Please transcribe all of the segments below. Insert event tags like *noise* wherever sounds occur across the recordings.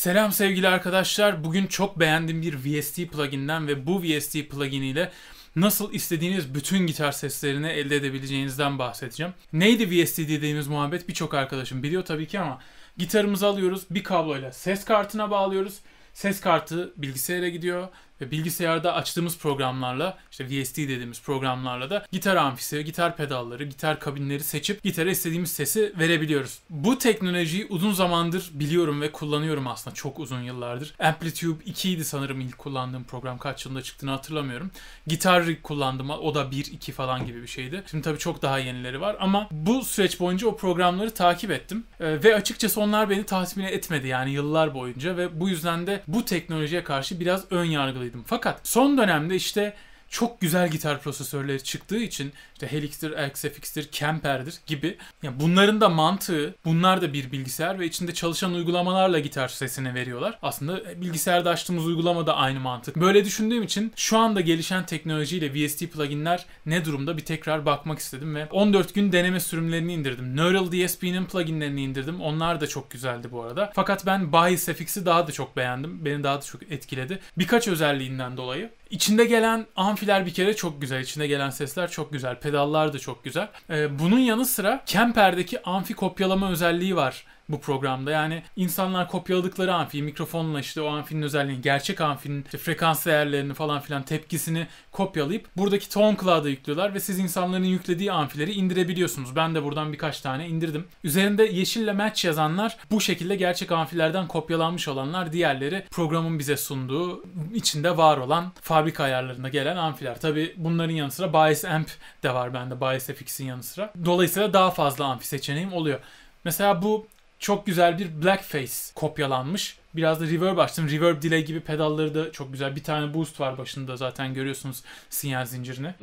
Selam sevgili arkadaşlar. Bugün çok beğendiğim bir VST pluginden ve bu VST plugin ile nasıl istediğiniz bütün gitar seslerini elde edebileceğinizden bahsedeceğim. Neydi VST dediğimiz muhabbet birçok arkadaşım biliyor tabii ki ama gitarımızı alıyoruz bir kabloyla ses kartına bağlıyoruz. Ses kartı bilgisayara gidiyor ve bilgisayarda açtığımız programlarla işte VST dediğimiz programlarla da gitar amfisi, gitar pedalları, gitar kabinleri seçip gitara istediğimiz sesi verebiliyoruz. Bu teknolojiyi uzun zamandır biliyorum ve kullanıyorum aslında çok uzun yıllardır. Amplitude 2 idi sanırım ilk kullandığım program kaç yılında çıktığını hatırlamıyorum. Gitar Rig kullandım o da 1-2 falan gibi bir şeydi. Şimdi tabii çok daha yenileri var ama bu süreç boyunca o programları takip ettim. Ee, ve açıkçası onlar beni tatmin etmedi yani yıllar boyunca ve bu yüzden de bu teknolojiye karşı biraz ön yargılıydım haklıydım. Fakat son dönemde işte çok güzel gitar prosesörleri çıktığı için işte Helix'tir, XFX'tir, Kemper'dir gibi yani bunların da mantığı bunlar da bir bilgisayar ve içinde çalışan uygulamalarla gitar sesini veriyorlar. Aslında bilgisayarda açtığımız uygulama da aynı mantık. Böyle düşündüğüm için şu anda gelişen teknolojiyle VST pluginler ne durumda bir tekrar bakmak istedim ve 14 gün deneme sürümlerini indirdim. Neural DSP'nin pluginlerini indirdim. Onlar da çok güzeldi bu arada. Fakat ben Bahis FX'i daha da çok beğendim. Beni daha da çok etkiledi. Birkaç özelliğinden dolayı. İçinde gelen amfiler bir kere çok güzel. İçinde gelen sesler çok güzel. Pedallar da çok güzel. Ee, bunun yanı sıra Kemper'deki amfi kopyalama özelliği var bu programda. Yani insanlar kopyaladıkları amfiyi mikrofonla işte o amfinin özelliğini, gerçek amfinin işte frekans değerlerini falan filan tepkisini kopyalayıp buradaki tone cloud'a yüklüyorlar ve siz insanların yüklediği amfileri indirebiliyorsunuz. Ben de buradan birkaç tane indirdim. Üzerinde yeşille match yazanlar bu şekilde gerçek amfilerden kopyalanmış olanlar. Diğerleri programın bize sunduğu içinde var olan fabrika ayarlarında gelen amfiler. Tabi bunların yanı sıra Bias Amp de var bende Bias FX'in yanı sıra. Dolayısıyla daha fazla amfi seçeneğim oluyor. Mesela bu çok güzel bir blackface kopyalanmış. Biraz da reverb açtım. Reverb delay gibi pedalları da çok güzel. Bir tane boost var başında zaten görüyorsunuz sinyal zincirini.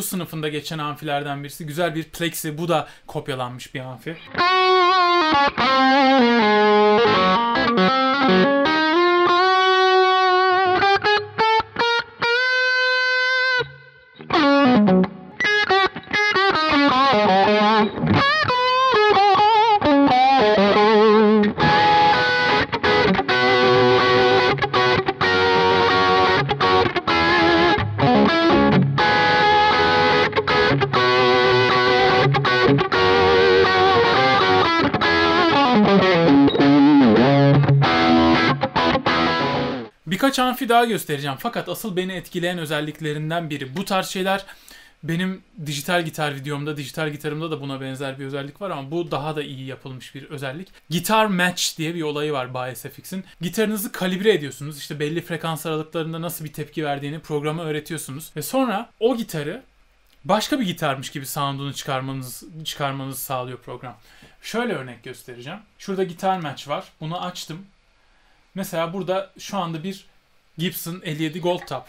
Sınıfında geçen amfilerden birisi. Güzel bir Plexi. Bu da kopyalanmış bir amfi. *laughs* Birkaç amfi daha göstereceğim. Fakat asıl beni etkileyen özelliklerinden biri. Bu tarz şeyler benim dijital gitar videomda, dijital gitarımda da buna benzer bir özellik var ama bu daha da iyi yapılmış bir özellik. Gitar Match diye bir olayı var BassFX'in. Gitarınızı kalibre ediyorsunuz. İşte belli frekans aralıklarında nasıl bir tepki verdiğini programa öğretiyorsunuz. Ve sonra o gitarı başka bir gitarmış gibi sound'unu çıkarmanız, çıkarmanızı sağlıyor program. Şöyle örnek göstereceğim. Şurada gitar match var. Bunu açtım. Mesela burada şu anda bir Gibson 57 Gold Top.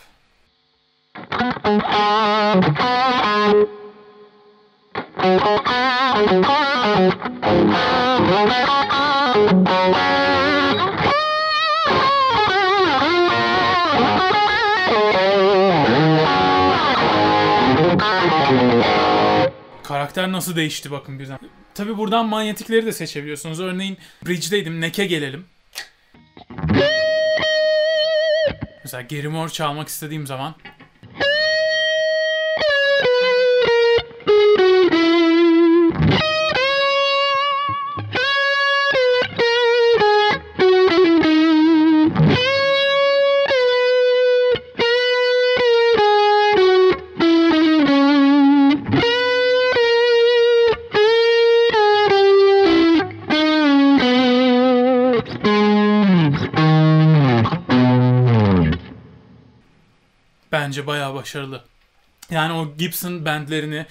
Karakter nasıl değişti bakın birden. Tabi buradan manyetikleri de seçebiliyorsunuz. Örneğin bridge'deydim. Neck'e gelelim. Mesela Gary Moore çalmak istediğim zaman Thank you. Bence bayağı başarılı. Yani o Gibson bendlerini,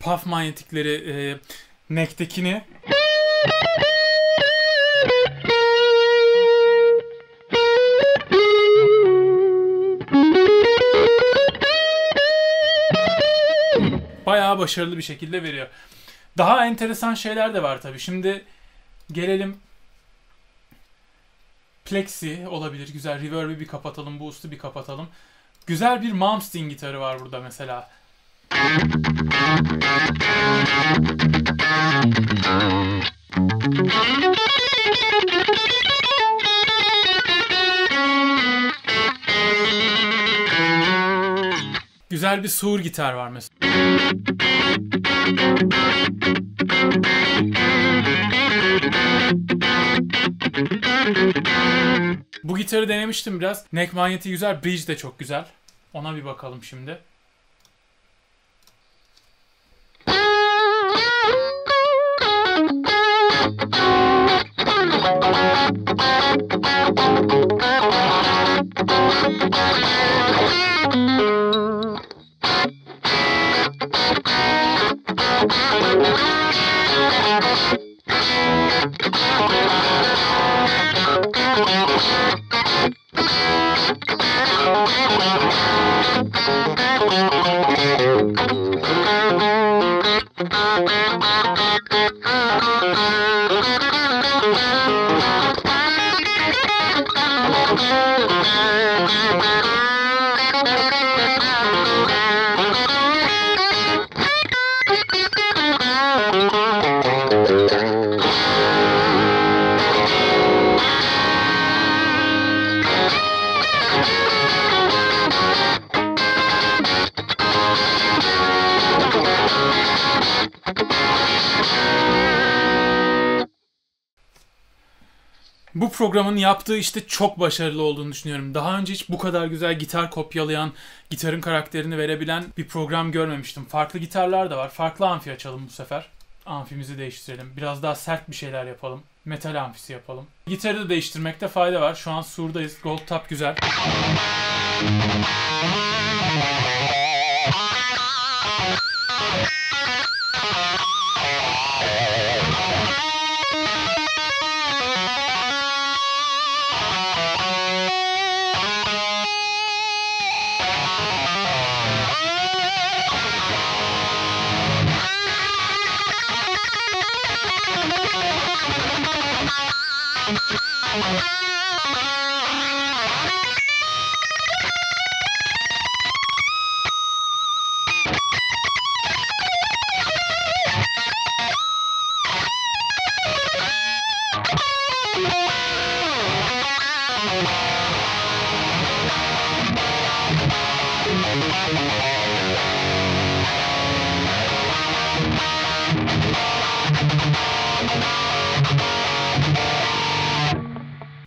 puff manyetikleri, e, neck'tekini bayağı başarılı bir şekilde veriyor. Daha enteresan şeyler de var tabii. Şimdi gelelim Plexi olabilir. Güzel. Reverb'i bir kapatalım. Boost'u bir kapatalım. Güzel bir Malmsteen gitarı var burada mesela. Güzel bir sur gitar var mesela. Bu gitarı denemiştim biraz. Neck manyeti güzel, bridge de çok güzel. Ona bir bakalım şimdi. *laughs* Bu programın yaptığı işte çok başarılı olduğunu düşünüyorum. Daha önce hiç bu kadar güzel gitar kopyalayan, gitarın karakterini verebilen bir program görmemiştim. Farklı gitarlar da var. Farklı amfi açalım bu sefer. Amfimizi değiştirelim. Biraz daha sert bir şeyler yapalım. Metal amfisi yapalım. Gitarı da değiştirmekte fayda var. Şu an surdayız. Gold Top güzel.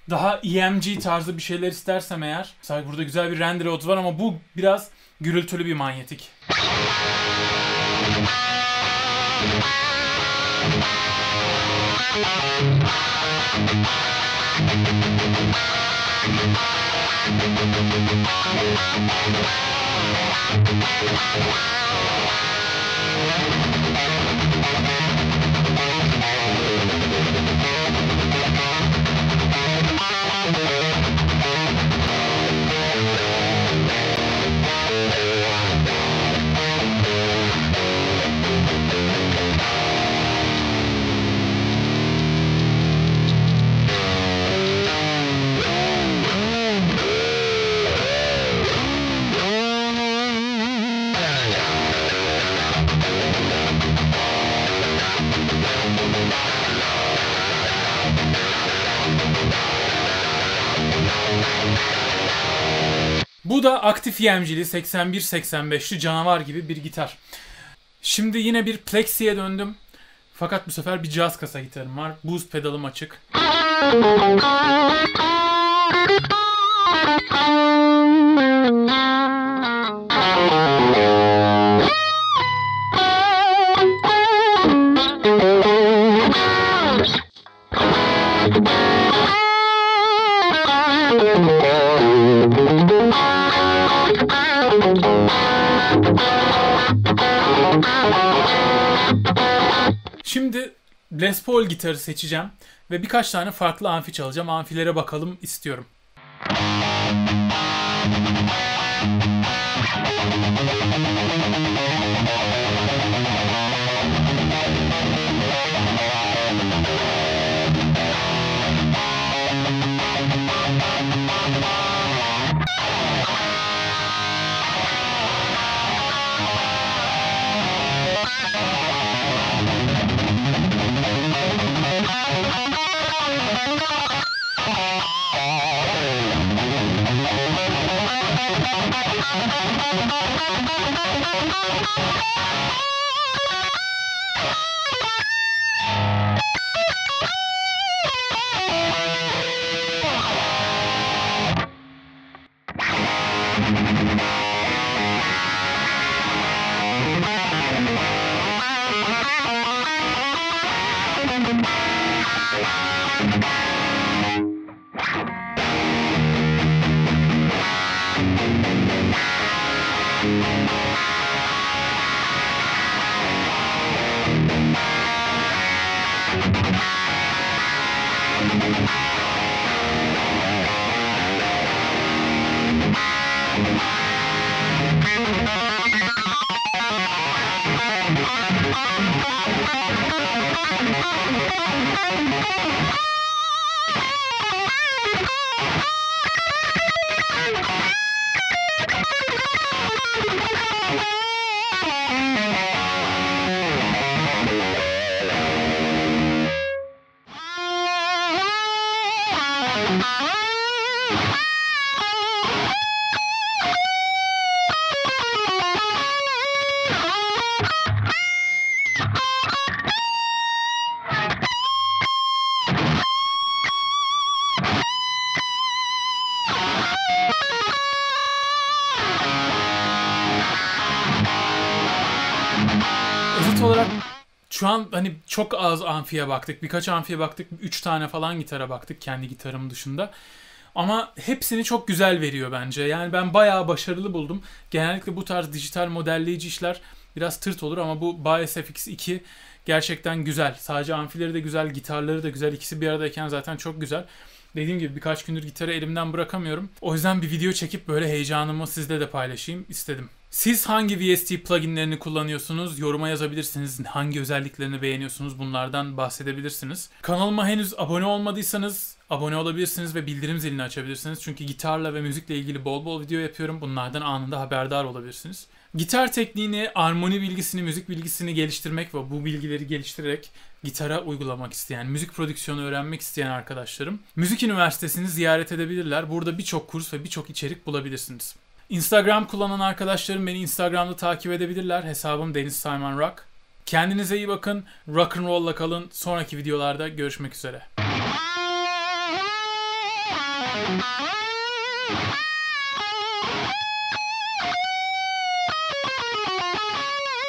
Daha EMG tarzı bir şeyler istersem eğer. Mesela burada güzel bir render otu var ama bu biraz gürültülü bir manyetik. Bu da aktif EMG'li 81-85'li canavar gibi bir gitar. Şimdi yine bir Plexi'ye döndüm. Fakat bu sefer bir caz kasa gitarım var. Boost pedalım açık. *laughs* Şimdi Les Paul gitarı seçeceğim ve birkaç tane farklı amfi çalacağım. Amfilere bakalım istiyorum. Müzik Olarak şu an hani çok az amfiye baktık. Birkaç amfiye baktık. 3 tane falan gitara baktık kendi gitarım dışında. Ama hepsini çok güzel veriyor bence. Yani ben bayağı başarılı buldum. Genellikle bu tarz dijital modelleyici işler biraz tırt olur ama bu Bass FX2 gerçekten güzel. Sadece amfileri de güzel, gitarları da güzel. İkisi bir aradayken zaten çok güzel. Dediğim gibi birkaç gündür gitarı elimden bırakamıyorum. O yüzden bir video çekip böyle heyecanımı sizle de paylaşayım istedim. Siz hangi VST pluginlerini kullanıyorsunuz? Yoruma yazabilirsiniz. Hangi özelliklerini beğeniyorsunuz? Bunlardan bahsedebilirsiniz. Kanalıma henüz abone olmadıysanız abone olabilirsiniz ve bildirim zilini açabilirsiniz. Çünkü gitarla ve müzikle ilgili bol bol video yapıyorum. Bunlardan anında haberdar olabilirsiniz. Gitar tekniğini, armoni bilgisini, müzik bilgisini geliştirmek ve bu bilgileri geliştirerek gitara uygulamak isteyen, müzik prodüksiyonu öğrenmek isteyen arkadaşlarım Müzik Üniversitesi'ni ziyaret edebilirler. Burada birçok kurs ve birçok içerik bulabilirsiniz. Instagram kullanan arkadaşlarım beni Instagram'da takip edebilirler. Hesabım Deniz Simon Rock. Kendinize iyi bakın. Rock and roll'la kalın. Sonraki videolarda görüşmek üzere.